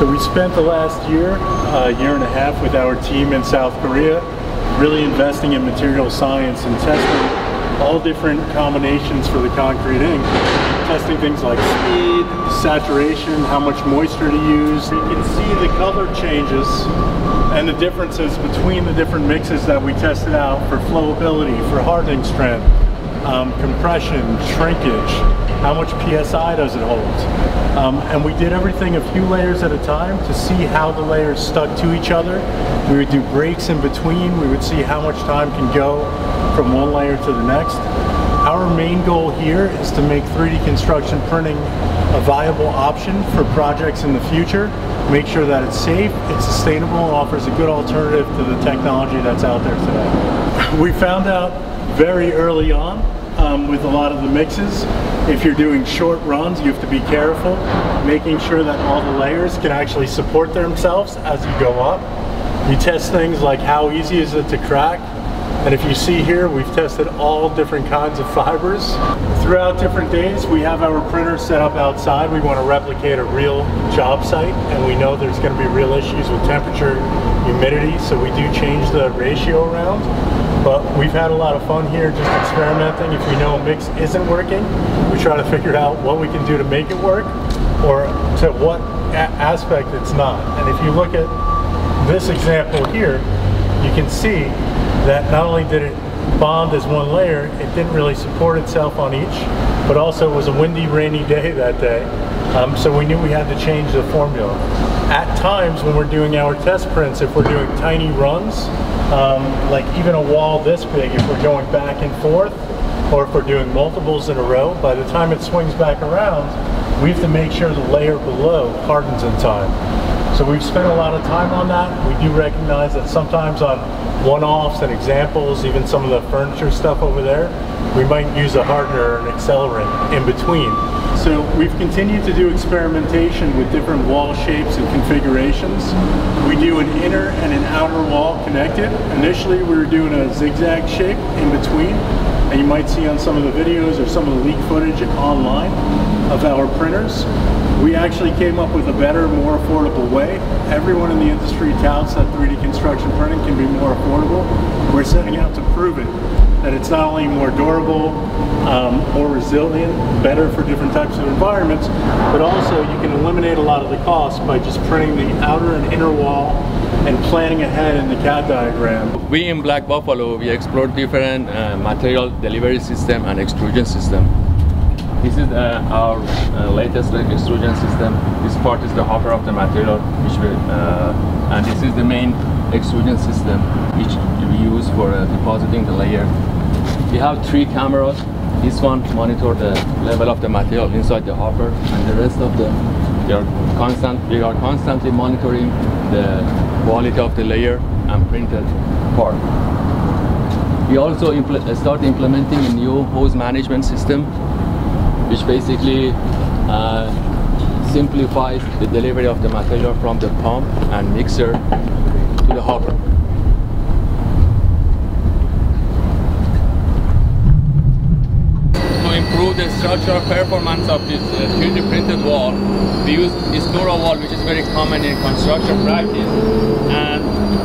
So we spent the last year, a uh, year and a half with our team in South Korea, really investing in material science and testing all different combinations for the concrete ink. Testing things like speed, saturation, how much moisture to use. You can see the color changes and the differences between the different mixes that we tested out for flowability, for hardening strength, um, compression, shrinkage, how much PSI does it hold. Um, and we did everything a few layers at a time to see how the layers stuck to each other. We would do breaks in between. We would see how much time can go from one layer to the next. Our main goal here is to make 3D construction printing a viable option for projects in the future. Make sure that it's safe, it's sustainable, and offers a good alternative to the technology that's out there today. We found out very early on um, with a lot of the mixes. If you're doing short runs, you have to be careful, making sure that all the layers can actually support themselves as you go up. You test things like how easy is it to crack, and if you see here, we've tested all different kinds of fibers. Throughout different days, we have our printer set up outside. We want to replicate a real job site, and we know there's going to be real issues with temperature, humidity, so we do change the ratio around. But we've had a lot of fun here just experimenting. If we know a mix isn't working, we try to figure out what we can do to make it work or to what aspect it's not. And if you look at this example here, you can see that not only did it bond as one layer, it didn't really support itself on each, but also it was a windy, rainy day that day. Um, so we knew we had to change the formula. At times when we're doing our test prints, if we're doing tiny runs, um, like even a wall this big, if we're going back and forth, or if we're doing multiples in a row, by the time it swings back around, we have to make sure the layer below hardens in time. So we've spent a lot of time on that. We do recognize that sometimes on one-offs and examples, even some of the furniture stuff over there, we might use a hardener or an accelerant in between. So we've continued to do experimentation with different wall shapes and configurations. We do an inner and an outer wall connected. Initially we were doing a zigzag shape in between and you might see on some of the videos or some of the leak footage online of our printers. We actually came up with a better, more affordable way. Everyone in the industry touts that 3D construction printing can be more affordable. We're setting out to prove it, that it's not only more durable, um, more resilient, better for different types of environments, but also you can eliminate a lot of the cost by just printing the outer and inner wall and planning ahead in the CAD diagram. We in Black Buffalo, we explored different uh, material delivery system and extrusion system. This is uh, our uh, latest extrusion system. This part is the hopper of the material, which we, uh, and this is the main extrusion system, which we use for uh, depositing the layer. We have three cameras. This one monitor the level of the material inside the hopper, and the rest of the we are constant. We are constantly monitoring the quality of the layer and printed part. We also impl start implementing a new hose management system which basically uh, simplifies the delivery of the material from the pump and mixer to the hopper. To improve the structural performance of this uh, 3D printed wall, we use this Dura wall which is very common in construction practice and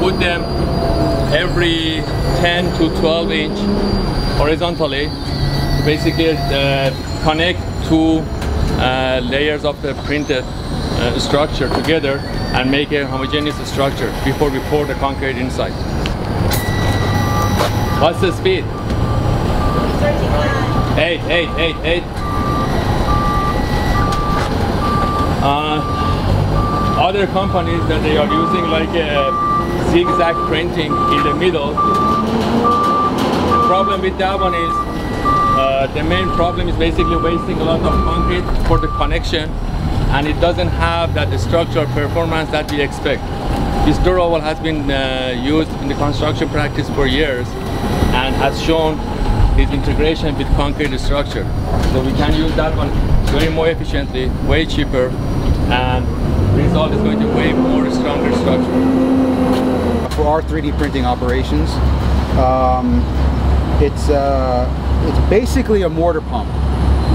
put them every 10 to 12 inch horizontally basically uh, connect two uh, layers of the printed uh, structure together and make a homogeneous structure before we pour the concrete inside. What's the speed? 8, 8, 8, 8. Uh, other companies that they are using like a zigzag printing in the middle. The problem with that one is uh, the main problem is basically wasting a lot of concrete for the connection and it doesn't have that structural performance that we expect. This Dura wall has been uh, used in the construction practice for years and has shown its integration with concrete structure. So we can use that one very more efficiently, way cheaper, and result is going to way more stronger structure. For our 3D printing operations, um, it's uh, it's basically a mortar pump,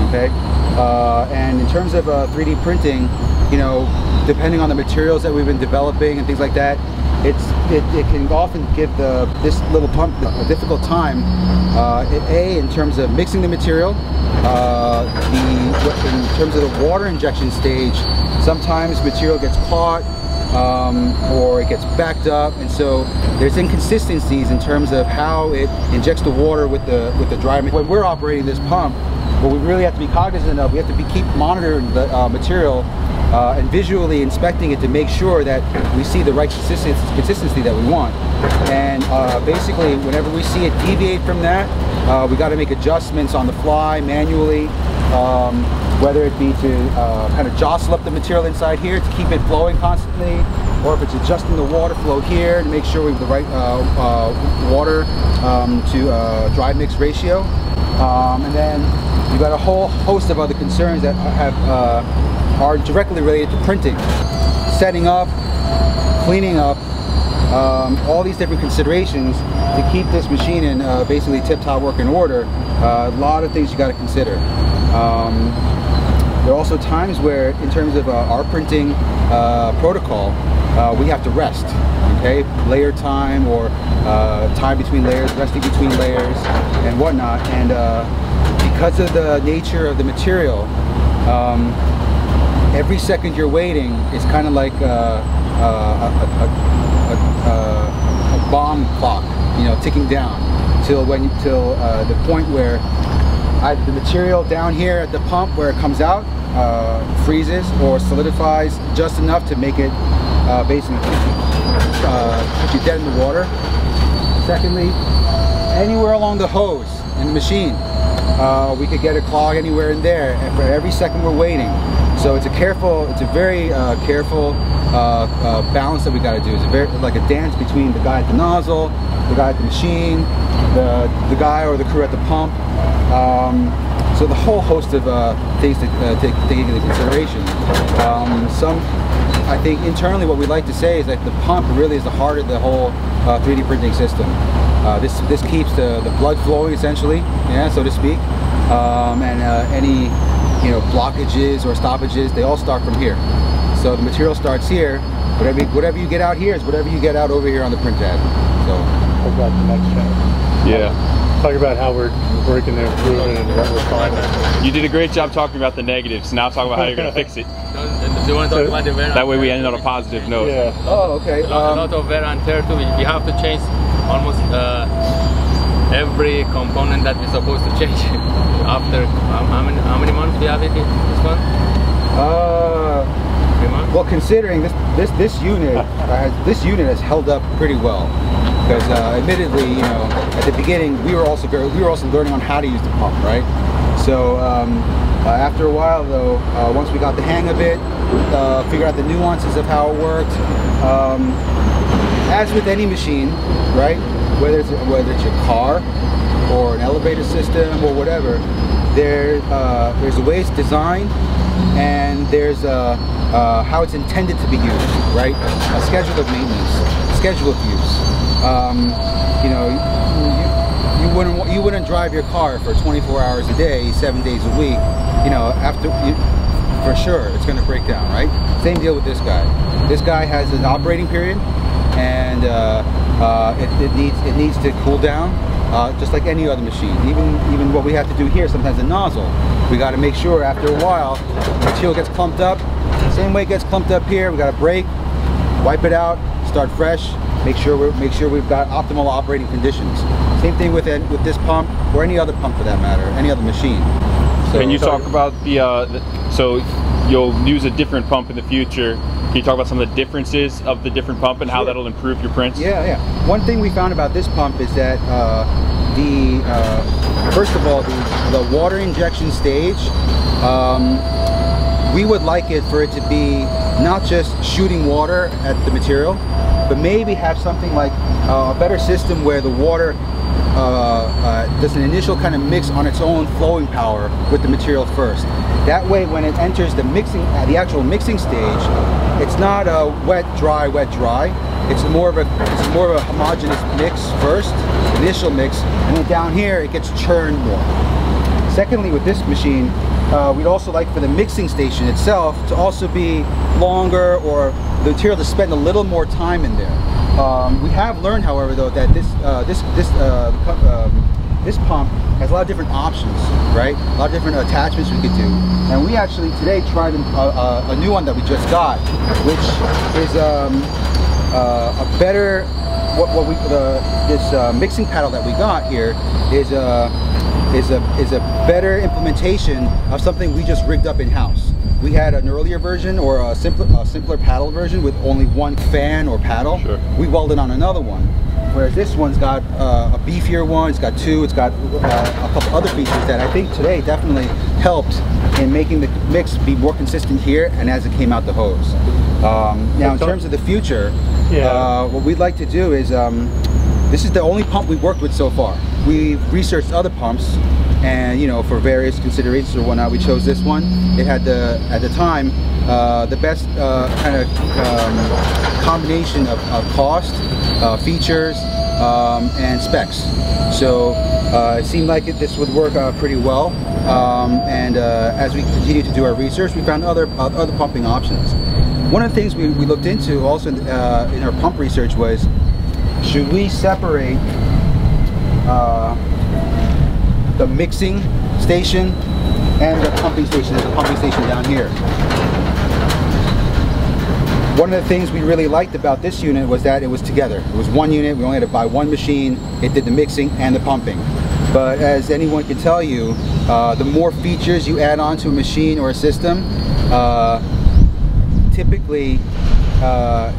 okay? Uh, and in terms of uh, 3D printing, you know, depending on the materials that we've been developing and things like that, it's it, it can often give the this little pump a difficult time. Uh, a in terms of mixing the material, uh, the in terms of the water injection stage, sometimes material gets caught um, or it gets backed up, and so there's inconsistencies in terms of how it injects the water with the with the dry. When we're operating this pump, what we really have to be cognizant of, we have to be keep monitoring the uh, material uh, and visually inspecting it to make sure that we see the right consistency, consistency that we want. And uh, basically, whenever we see it deviate from that, uh, we got to make adjustments on the fly manually, um, whether it be to uh, kind of jostle up the material inside here to keep it flowing constantly, or if it's adjusting the water flow here to make sure we have the right uh, uh, water um, to dry mix ratio. Um, and then you've got a whole host of other concerns that have are directly related to printing, setting up, cleaning up, um, all these different considerations to keep this machine in uh, basically tip-top working order. Uh, a lot of things you got to consider. Um, there are also times where, in terms of uh, our printing uh, protocol, uh, we have to rest. Okay, layer time or uh, time between layers, resting between layers, and whatnot. And because of the nature of the material, um, every second you're waiting is kind of like uh, uh, a, a, a, a, bomb clock, you know, ticking down till when till uh, the point where I, the material down here at the pump where it comes out uh, freezes or solidifies just enough to make it uh, basically uh, put you dead in the water. Secondly, anywhere along the hose in the machine, we could get a clog anywhere in there, and for every second we're waiting. So it's a careful, it's a very uh, careful uh, uh, balance that we got to do. It's very like a dance between the guy at the nozzle, the guy at the machine, the the guy or the crew at the pump. Um, so the whole host of uh, things to uh, take, take into consideration. Um, some, I think internally what we like to say is that the pump really is the heart of the whole 3D uh, printing system. This this keeps the, the blood flowing essentially, yeah, so to speak, um, and any you know, blockages or stoppages, they all start from here. So the material starts here, whatever, whatever you get out here is whatever you get out over here on the print pad. So. Talk about the next chapter. Yeah. Talk about how we're working to improve it and what we're finding. You did a great job talking about the negatives. Now talk about how you're going to fix it. Do you want to talk about the wear That way we end on a positive note. Yeah. Oh, okay. A lot, um, a lot of wear and tear too. We have to change almost uh, every component that we're supposed to change after um, how, many, how many months we have it this one? Uh, well, considering this this this unit uh, has, this unit has held up pretty well because uh, admittedly, you know, at the beginning we were also we were also learning on how to use the pump, right? So um, uh, after a while, though, uh, once we got the hang of it, uh, figure out the nuances of how it worked. Um, as with any machine, right? whether it's whether it's your car or an elevator system or whatever, there uh, there's a way it's designed and there's a, uh, how it's intended to be used, right? A schedule of maintenance, schedule of use. Um, you know, you, you, wouldn't you wouldn't drive your car for 24 hours a day, seven days a week. You know, after you, for sure it's going to break down, right? Same deal with this guy. This guy has an operating period, and uh, uh, it, it, needs it needs to cool down uh, just like any other machine. Even even what we have to do here sometimes the nozzle we got to make sure after a while the material gets clumped up. Same way it gets clumped up here we got to break wipe it out start fresh make sure we make sure we've got optimal operating conditions. Same thing with it, with this pump or any other pump for that matter any other machine. So, can you talk about the, uh, the so you'll use a different pump in the future can you talk about some of the differences of the different pump and how sure. that'll improve your prints? Yeah, yeah. One thing we found about this pump is that uh, the, uh, first of all, the, the water injection stage, um, we would like it for it to be not just shooting water at the material, but maybe have something like uh, a better system where the water uh, uh, does an initial kind of mix on its own flowing power with the material first. That way when it enters the mixing, uh, the actual mixing stage, it's not a wet, dry, wet, dry. It's more of a, it's more of a homogeneous mix first, initial mix, and then down here it gets churned more. Secondly, with this machine, uh, we'd also like for the mixing station itself to also be longer or the material to spend a little more time in there. Um, we have learned, however, though, that this uh, this this uh, um, this pump has a lot of different options, right? A lot of different attachments we could do. And we actually today tried a, a, a new one that we just got, which is um, uh, a better what, what we the, this uh, mixing paddle that we got here is a is a is a better implementation of something we just rigged up in house. We had an earlier version or a simpler a simpler paddle version with only one fan or paddle. Sure. We welded on another one. Whereas this one's got uh, a beefier one, it's got two, it's got uh, a couple other features that I think today definitely helped in making the mix be more consistent here and as it came out the hose. Um, now in terms of the future, Yeah. uh, what we'd like to do is, um, this is the only pump we've worked with so far. We've researched other pumps and you know for various considerations or whatnot we chose this one. It had the, at the time, uh, the best uh, kind of um, combination of, of cost, uh, features, um, and specs. So uh, it seemed like it, this would work uh, pretty well. Um, and uh, as we continued to do our research, we found other other pumping options. One of the things we, we looked into also in, uh, in our pump research was, should we separate uh, the mixing station and the pumping station? There's a pumping station down here. One of the things we really liked about this unit was that it was together. It was one unit, we only had to buy one machine, it did the mixing and the pumping. But as anyone can tell you, uh, the more features you add on to a machine or a system, uh, typically uh,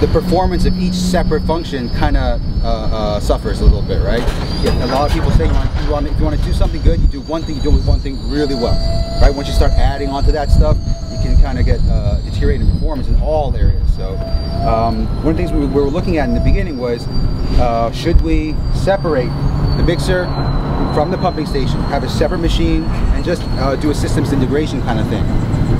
the performance of each separate function kind of uh, uh, suffers a little bit, right? Yeah, a lot of people say you want, if you want to do something good, you do one thing, you do one thing really well, right? Once you start adding onto that stuff, can kind of get uh, deteriorating performance in all areas. So um, one of the things we were looking at in the beginning was, uh, should we separate the mixer from the pumping station, have a separate machine, and just uh, do a systems integration kind of thing.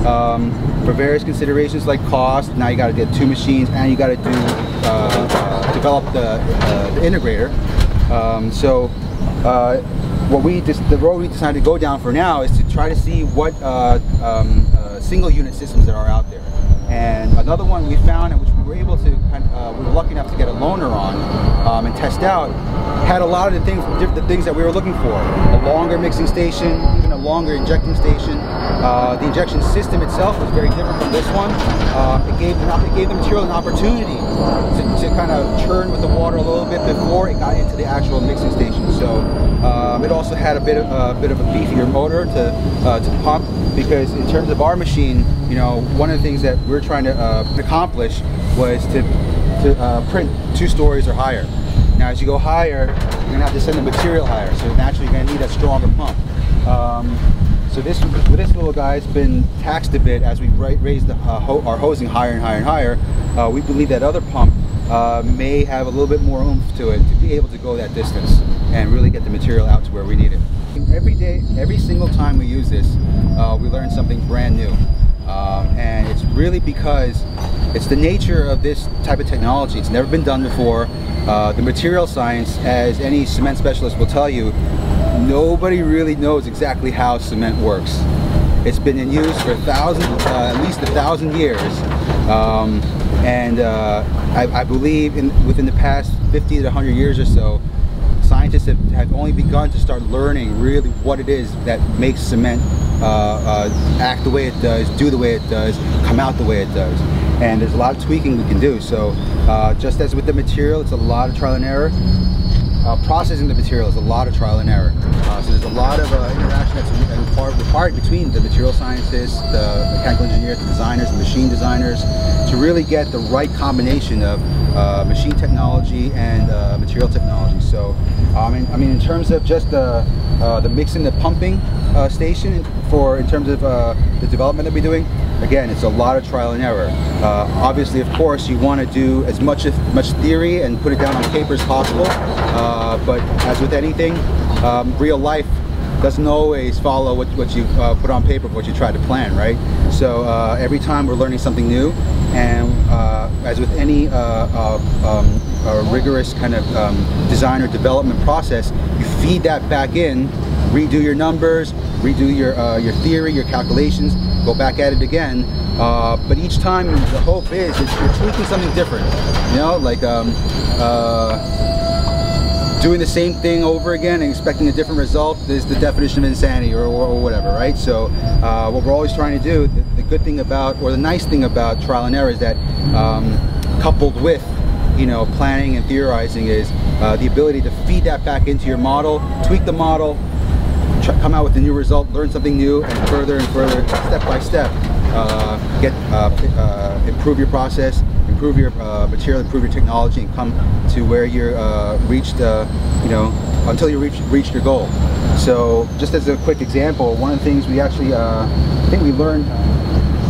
Um, for various considerations like cost, now you got to get two machines and you got to do uh, uh, develop the, uh, the integrator. Um, so uh, what we just, the road we decided to go down for now is to try to see what um, single unit systems that are out there. And another one we found, which we were able to, uh, we were lucky enough to get a loaner on um, and test out, had a lot of the things, the things that we were looking for. A longer mixing station, even a longer injecting station. Uh, the injection system itself was very different from this one. Uh, it gave it gave the material an opportunity to, to kind of churn with the water a little bit before it got into the actual mixing station. So um, it also had a bit of a bit of a beefier motor to uh, to pump because in terms of our machine, you know, one of the things that we're trying to uh, accomplish was to to uh, print two stories or higher. Now, as you go higher, you're gonna have to send the material higher, so naturally you're gonna need a stronger pump. Um, so this this little guy's been taxed a bit as we ra- raise the, uh, ho- our hosing higher and higher and higher. Uh, we believe that other pump uh, may have a little bit more oomph to it to be able to go that distance and really get the material out to where we need it. Every day, every single time we use this, uh, we learn something brand new. Um, and it's really because it's the nature of this type of technology. It's never been done before. Uh, the material science, as any cement specialist will tell you, nobody really knows exactly how cement works. It's been in use for thousands, uh, at least a thousand years, um, and uh, I, I believe in, within the past 50 to 100 years or so, scientists have, have only begun to start learning really what it is that makes cement uh, uh, act the way it does, do the way it does, come out the way it does. And there's a lot of tweaking we can do. So uh, just as with the material, it's a lot of trial and error. Uh, processing the material is a lot of trial and error. Uh, so there's a lot of uh, interaction that's required- required between the material scientists, the mechanical engineers, the designers, the machine designers, to really get the right combination of uh, machine technology and uh, material technology. So, um, in, I mean, in terms of just the uh, the mixing, the pumping station for in terms of the development that we're doing, again, it's a lot of trial and error. Uh, obviously, of course, you want to do as much as much theory and put it down on paper as possible. Uh, but as with anything, um, real life doesn't always follow what, what you uh, put on paper, what you try to plan, right? So uh, every time we're learning something new, and uh, as with any uh, um, rigorous kind of um, design or development process, you feed that back in redo your numbers, redo your uh, your theory, your calculations, go back at it again. Uh, but each time, the hope is it's, you're tweaking something different. You know, like um, uh, doing the same thing over again and expecting a different result is the definition of insanity or, or, or whatever, right? So uh, what we're always trying to do, the, the, good thing about, or the nice thing about trial and error is that um, coupled with you know, planning and theorizing is uh, the ability to feed that back into your model, tweak the model, come out with a new result, learn something new, and further and further, step by step, uh, get uh, uh, improve your process, improve your uh, material, improve your technology, and come to where you're uh, reached, you know, until you reach reach your goal. So, just as a quick example, one of the things we actually, I think we learned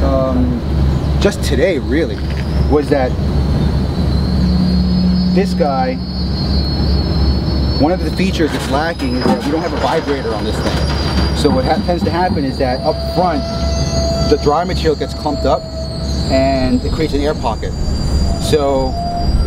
um, just today, really, was that this guy, one of the features that's lacking is that we don't have a vibrator on this thing. So what tends to happen is that up front, the dry material gets clumped up and it creates an air pocket. So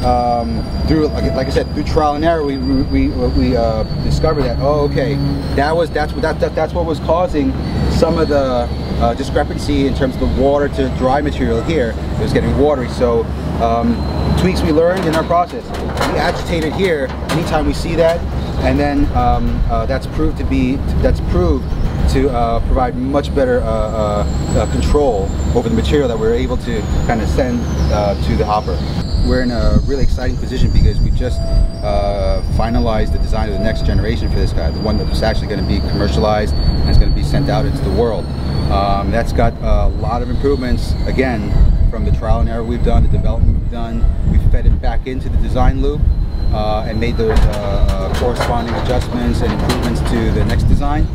um, through, like I said, through trial and error, we we, we uh, discovered that oh, okay, that was that's what that, that, that's what was causing some of the uh, discrepancy in terms of the water to dry material here. It was getting watery, so um, tweaks we learned in our process. We agitate it here anytime we see that, and then um, uh, that's proved to be that's proved to uh, provide much better uh, uh, uh, control over the material that we're able to kind of send to the hopper. We're in a really exciting position because we've just finalized the design of the next generation for this guy, the one that's actually going to be commercialized and is going to be sent out into the world. Um, that's got a lot of improvements, again, from the trial and error we've done, the development we've done. We've fed it back into the design loop uh, and made those uh, uh, corresponding adjustments and improvements to the next design.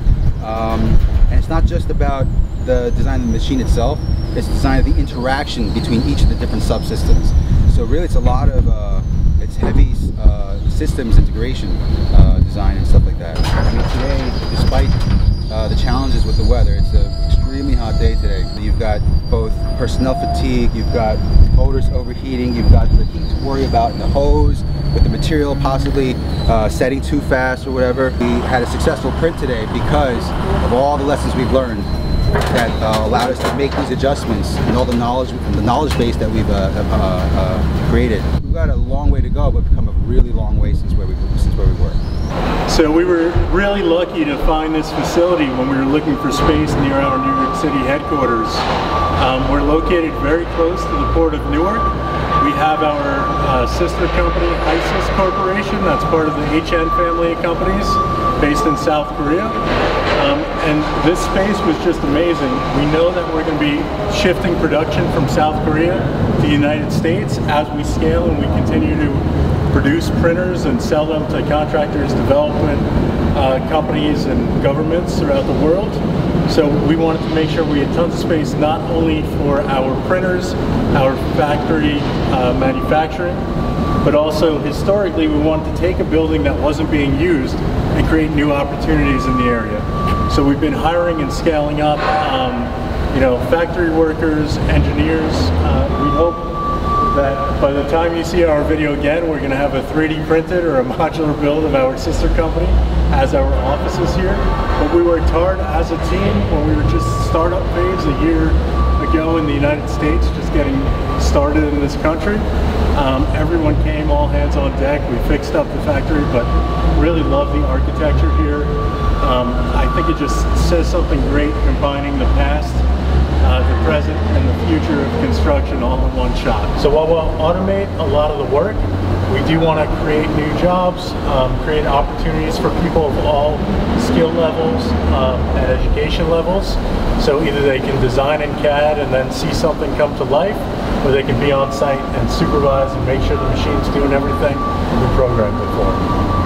Um, and it's not just about the design of the machine itself, it's the design of the interaction between each of the different subsystems. So really it's a lot of, uh, it's heavy uh, systems integration uh, design and stuff like that. I mean today, despite the challenges with the weather, it's an extremely hot day today. You've got both personnel fatigue, you've got motors overheating, you've got the heat to worry about in the hose, with the material possibly uh, setting too fast or whatever. We had a successful print today because of all the lessons we've learned that uh, allowed us to make these adjustments and all the knowledge, the knowledge base that we've uh, uh, uh, created. We've got a long way to go, but come a really long way since where we since where we were. So we were really lucky to find this facility when we were looking for space near our New York City headquarters. Um, we're located very close to the port of Newark. We have our uh, sister company, ISIS Corporation, that's part of the HN family of companies based in South Korea. Um, and this space was just amazing. We know that we're going to be shifting production from South Korea to the United States as we scale and we continue to produce printers and sell them to contractors, development uh, companies and governments throughout the world. So we wanted to make sure we had tons of space not only for our printers, our factory uh, manufacturing, but also historically we wanted to take a building that wasn't being used and create new opportunities in the area. So we've been hiring and scaling up um, you know, factory workers, engineers. Uh, we hope that by the time you see our video again, we're going to have a 3D printed or a modular build of our sister company as our offices here. But we worked hard as a team when we were just startup phase a year ago in the United States, just getting started in this country. Um, everyone came, all hands on deck. We fixed up the factory, but really love the architecture here. Um, I think it just says something great combining the past uh, the present and the future of construction all in one shot. So while we'll automate a lot of the work, we do want to create new jobs, um, create opportunities for people of all skill levels um, and education levels. So either they can design in CAD and then see something come to life, or they can be on site and supervise and make sure the machine's doing everything we programmed it for.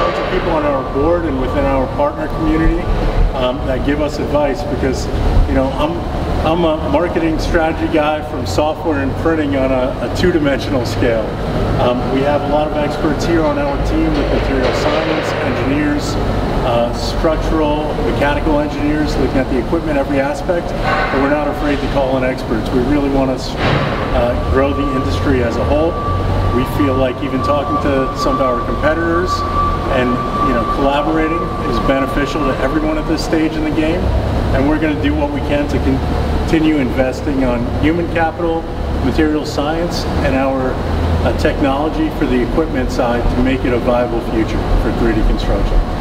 Lots of people on our board and within our partner community um, that give us advice because, you know, I'm I'm a marketing strategy guy from software and printing on a, a two-dimensional scale. Um, we have a lot of experts here on our team with material science, engineers, uh, structural, mechanical engineers, looking at the equipment, every aspect, but we're not afraid to call in experts. We really want to uh, grow the industry as a whole We feel like even talking to some of our competitors and you know collaborating is beneficial to everyone at this stage in the game. And we're going to do what we can to continue investing on human capital, material science, and our uh, technology for the equipment side to make it a viable future for 3D construction.